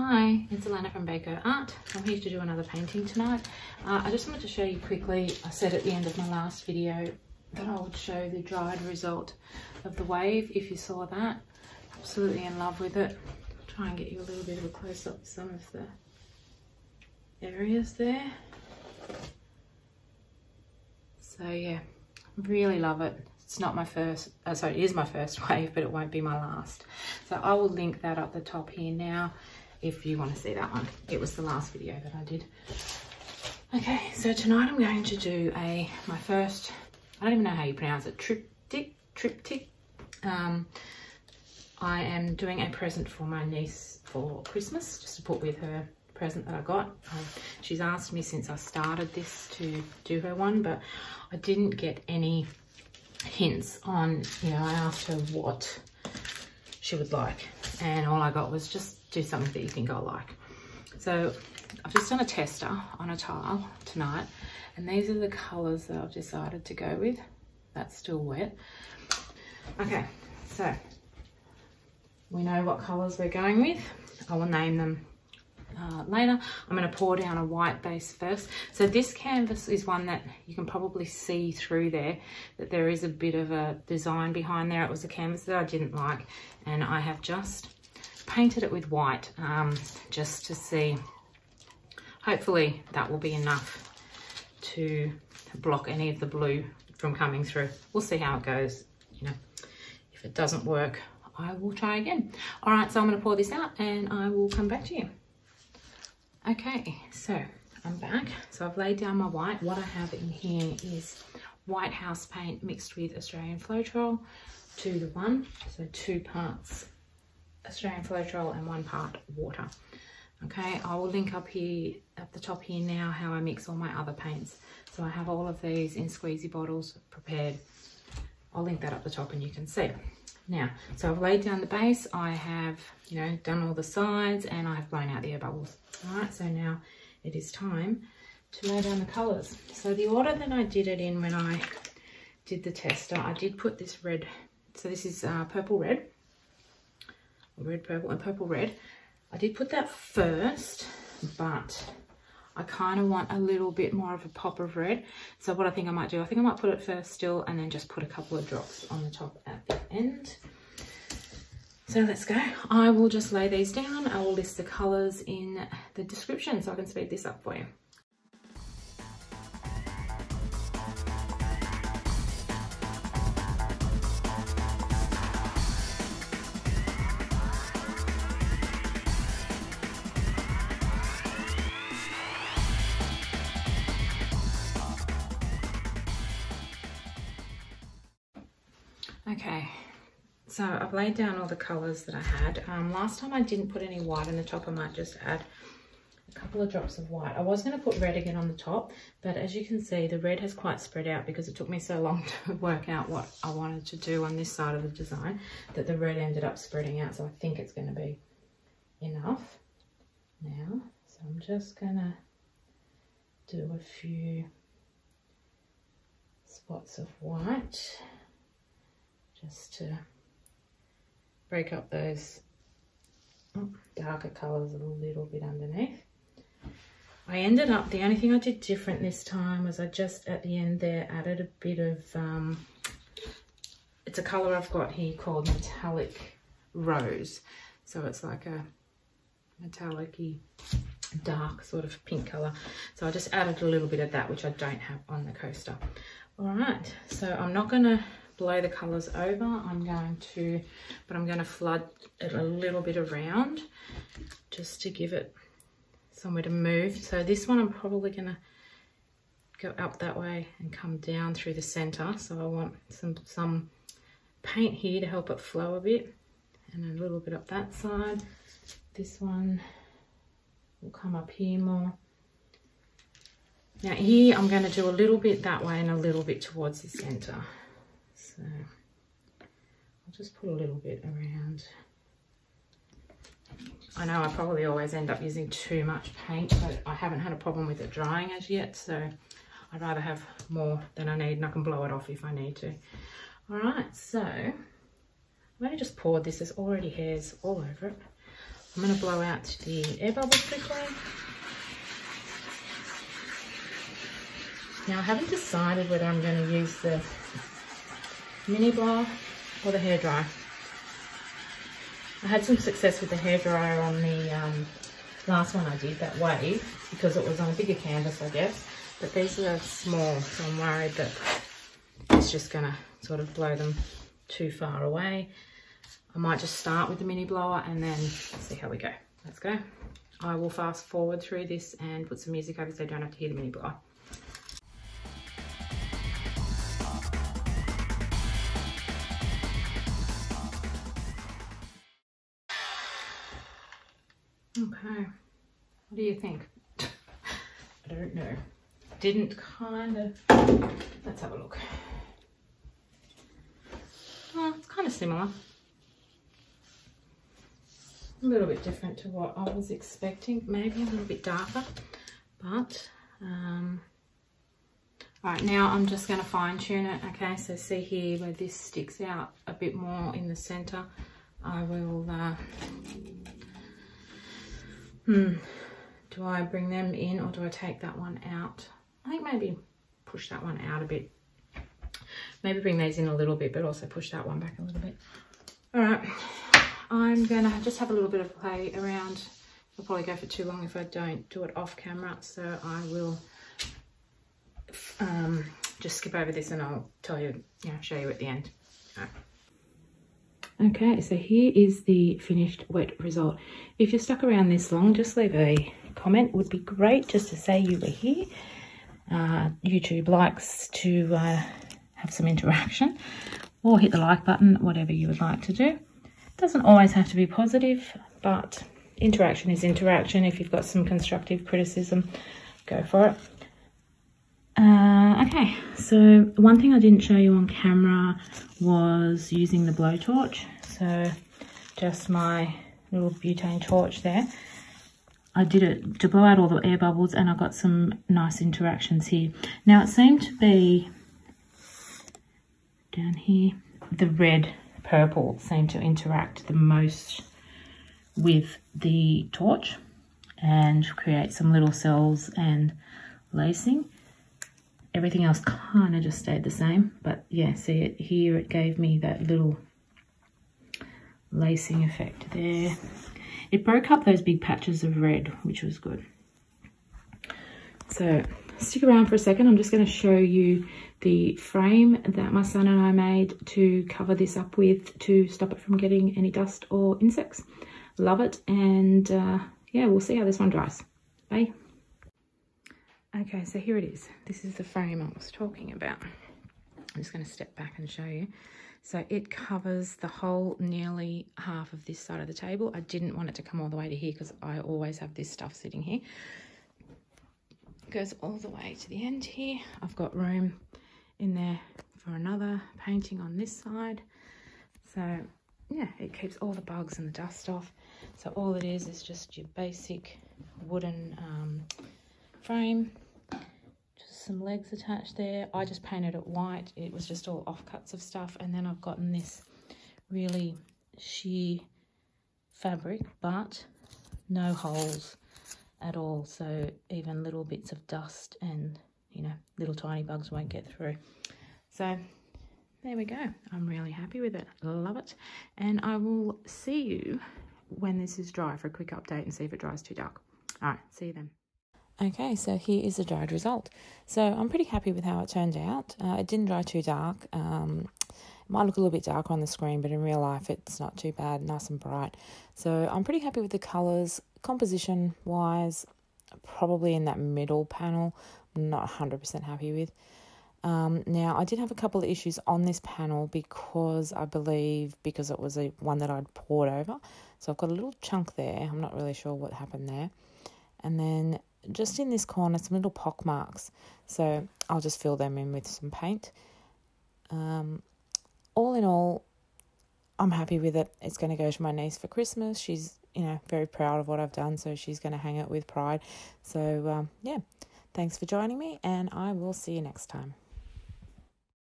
Hi, it's Alana from BaiCo Art. I'm here to do another painting tonight. Uh, I just wanted to show you quickly, I said at the end of my last video that I would show the dried result of the wave if you saw that. Absolutely in love with it. I'll try and get you a little bit of a close up of some of the areas there. So yeah, really love it. It's not my first, uh, sorry, it is my first wave, but it won't be my last. So I will link that up the top here now if you want to see that one. It was the last video that I did. Okay, so tonight I'm going to do a, my first, I don't even know how you pronounce it, triptych, triptych. Um, I am doing a present for my niece for Christmas, just to put with her present that I got. Um, she's asked me since I started this to do her one, but I didn't get any hints on, you know, I asked her what she would like. And all I got was just do something that you think I'll like. So I've just done a tester on a tile tonight. And these are the colours that I've decided to go with. That's still wet. Okay, so we know what colours we're going with. I will name them uh, later. I'm going to pour down a white base first. So this canvas is one that you can probably see through there, that there is a bit of a design behind there. It was a canvas that I didn't like, and I have just painted it with white um, just to see. Hopefully that will be enough to block any of the blue from coming through. We'll see how it goes. You know, if it doesn't work, I will try again. All right, so I'm gonna pour this out and I will come back to you. Okay, so I'm back. So I've laid down my white. What I have in here is white house paint mixed with Australian Floetrol, two to one, so two parts Australian Floetrol and one part water. Okay, I will link up here at the top here now how I mix all my other paints. So I have all of these in squeezy bottles prepared. I'll link that up the top and you can see. Now, so I've laid down the base, I have, you know, done all the sides and I have blown out the air bubbles. All right, so now it is time to lay down the colours. So the order that I did it in when I did the tester, I did put this red, so this is uh, purple red, red, purple, and purple, red. I did put that first, but I kind of want a little bit more of a pop of red. So what I think I might do, I think I might put it first still and then just put a couple of drops on the top at the end. So let's go. I will just lay these down. I will list the colours in the description so I can speed this up for you. Okay, so I've laid down all the colours that I had. Um, last time I didn't put any white on the top. I might just add a couple of drops of white. I was going to put red again on the top, but as you can see, the red has quite spread out because it took me so long to work out what I wanted to do on this side of the design that the red ended up spreading out. So I think it's going to be enough now. So I'm just going to do a few spots of white just to break up those darker colours a little bit underneath. I ended up, the only thing I did different this time was I just at the end there added a bit of, um, it's a colour I've got here called Metallic Rose. So it's like a metallic dark sort of pink colour. So I just added a little bit of that, which I don't have on the coaster. All right, so I'm not gonna blow the colours over. I'm going to, but I'm going to flood it a little bit around just to give it somewhere to move. So this one I'm probably going to go up that way and come down through the centre. So I want some, some paint here to help it flow a bit and a little bit up that side. This one will come up here more. Now here I'm going to do a little bit that way and a little bit towards the centre. So I'll just put a little bit around. I know I probably always end up using too much paint, but I haven't had a problem with it drying as yet, so I'd rather have more than I need and I can blow it off if I need to. All right, so I've only just poured this. There's already hairs all over it. I'm going to blow out the air bubbles quickly. Now I haven't decided whether I'm going to use the mini blower or the hairdryer. I had some success with the hairdryer on the um, last one I did, that wave, because it was on a bigger canvas, I guess. But these are small, so I'm worried that it's just going to sort of blow them too far away. I might just start with the mini blower and then see how we go. Let's go. I will fast forward through this and put some music over so you don't have to hear the mini blower. Do you think? I don't know. Didn't kind of, let's have a look. Well, it's kind of similar. A little bit different to what I was expecting. Maybe a little bit darker, but um, all right, now I'm just going to fine tune it. Okay, so see here where this sticks out a bit more in the center. I will uh, Hmm. Do I bring them in or do I take that one out? I think maybe push that one out a bit. Maybe bring these in a little bit, but also push that one back a little bit. All right, I'm gonna just have a little bit of play around. I'll probably go for too long if I don't do it off camera. So I will um, just skip over this and I'll tell you, you know, show you at the end. Okay, so here is the finished wet result. If you're stuck around this long, just leave a comment. Would be great just to say you were here. Uh, YouTube likes to uh, have some interaction or hit the like button, whatever you would like to do. It doesn't always have to be positive, but interaction is interaction. If you've got some constructive criticism, go for it. Uh, okay, so one thing I didn't show you on camera was using the blowtorch. So just my little butane torch there. I did it to blow out all the air bubbles and I got some nice interactions here. Now it seemed to be down here, the red purple seemed to interact the most with the torch and create some little cells and lacing everything else kind of just stayed the same. But yeah, see it here, it gave me that little lacing effect there. It broke up those big patches of red, which was good. So stick around for a second. I'm just going to show you the frame that my son and I made to cover this up with to stop it from getting any dust or insects. Love it. And uh, yeah, we'll see how this one dries. Bye. Okay, so here it is. This is the frame I was talking about. I'm just going to step back and show you. So it covers the whole nearly half of this side of the table. I didn't want it to come all the way to here because I always have this stuff sitting here. It goes all the way to the end here. I've got room in there for another painting on this side. So yeah, it keeps all the bugs and the dust off. So all it is is just your basic wooden um, frame some legs attached there. I just painted it white. It was just all offcuts of stuff. And then I've gotten this really sheer fabric, but no holes at all. So even little bits of dust and, you know, little tiny bugs won't get through. So there we go. I'm really happy with it. Love it. And I will see you when this is dry for a quick update and see if it dries too dark. All right, see you then. Okay, so here is the dried result. So I'm pretty happy with how it turned out. Uh, it didn't dry too dark. Um, it might look a little bit darker on the screen, but in real life it's not too bad, nice and bright. So I'm pretty happy with the colours. Composition wise, probably in that middle panel, I'm not 100% happy with. Um, now, I did have a couple of issues on this panel because I believe because it was a one that I'd poured over. So I've got a little chunk there. I'm not really sure what happened there. And then just in this corner some little pock marks. So I'll just fill them in with some paint. Um, all in all, I'm happy with it. It's going to go to my niece for Christmas. She's, you know, very proud of what I've done, so she's going to hang it with pride. So, um, yeah, thanks for joining me, and I will see you next time.